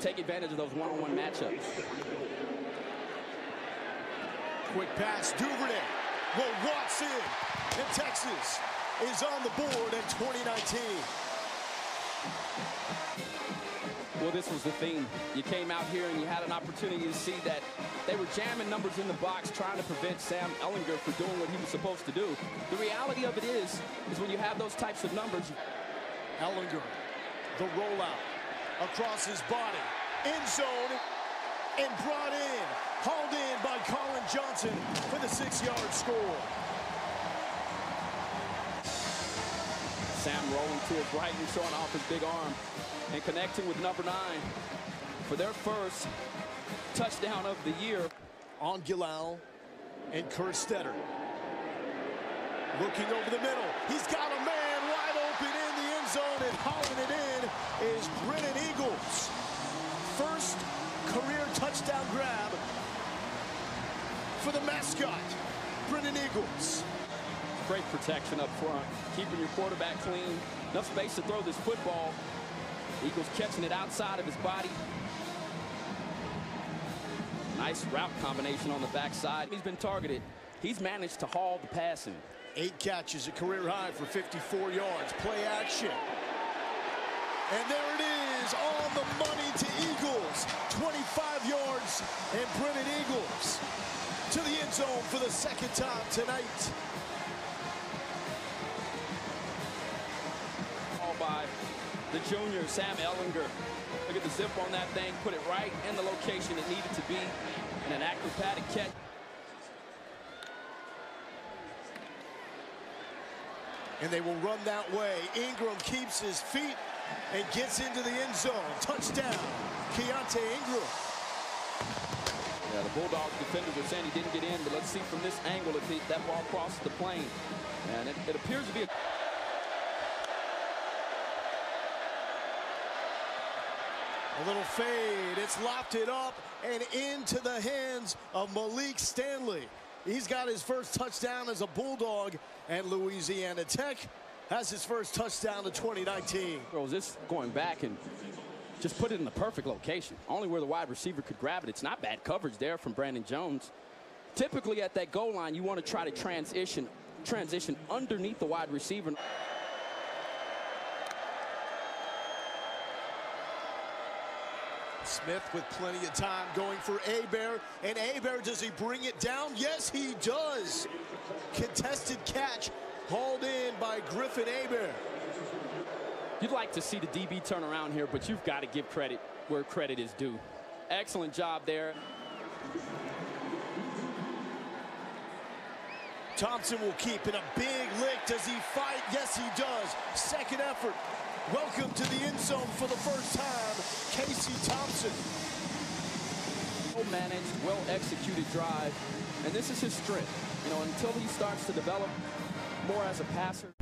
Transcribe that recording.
take advantage of those one-on-one matchups. Quick pass, Duvernay Well, walks in, and Texas is on the board at 2019. Well, this was the theme. You came out here and you had an opportunity to see that they were jamming numbers in the box, trying to prevent Sam Ehlinger from doing what he was supposed to do. The reality of it is, is when you have those types of numbers. Ehlinger, the rollout across his body, end zone, and brought in, hauled in by Collin Johnson for the six-yard score. Sam rolling to his right and showing off his big arm and connecting with number nine for their first touchdown of the year. On Gilal and Kerstetter. Looking over the middle. He's got a man wide open in the end zone and hauling it in is Brennan. First career touchdown grab for the mascot, Brennan Eagles. Great protection up front, keeping your quarterback clean. Enough space to throw this football. Eagles catching it outside of his body. Nice route combination on the backside. He's been targeted. He's managed to haul the passing. Eight catches, a career high for 54 yards. Play action. And there it is, on the money to Eagles. 25 yards, and Brennan Eagles to the end zone for the second time tonight. All by the junior, Sam Ehlinger. Look at the zip on that thing, put it right in the location it needed to be, and an acrobatic catch. And they will run that way. Ingram keeps his feet and gets into the end zone. Touchdown, Keaontay Ingram. Yeah, the Bulldogs defenders are saying he didn't get in, but let's see from this angle if he, that ball crosses the plane. And it, it appears to be a... A little fade. It's lofted up and into the hands of Malik Stanley. He's got his first touchdown as a Bulldog, and Louisiana Tech has his first touchdown of 2019. Was this going back and just put it in the perfect location, only where the wide receiver could grab it. It's not bad coverage there from Brandon Jones. Typically at that goal line, you want to try to transition, transition underneath the wide receiver. Smith with plenty of time going for Hebert. And Hebert, does he bring it down? Yes, he does. Contested catch hauled in by Griffin Hebert. You'd like to see the DB turn around here, but you've got to give credit where credit is due. Excellent job there. Thompson will keep in a big lick. Does he fight? Yes, he does. Second effort. Welcome to the end zone for the first time, Casey Thompson. Well managed, well executed drive, and this is his strength. You know, until he starts to develop more as a passer.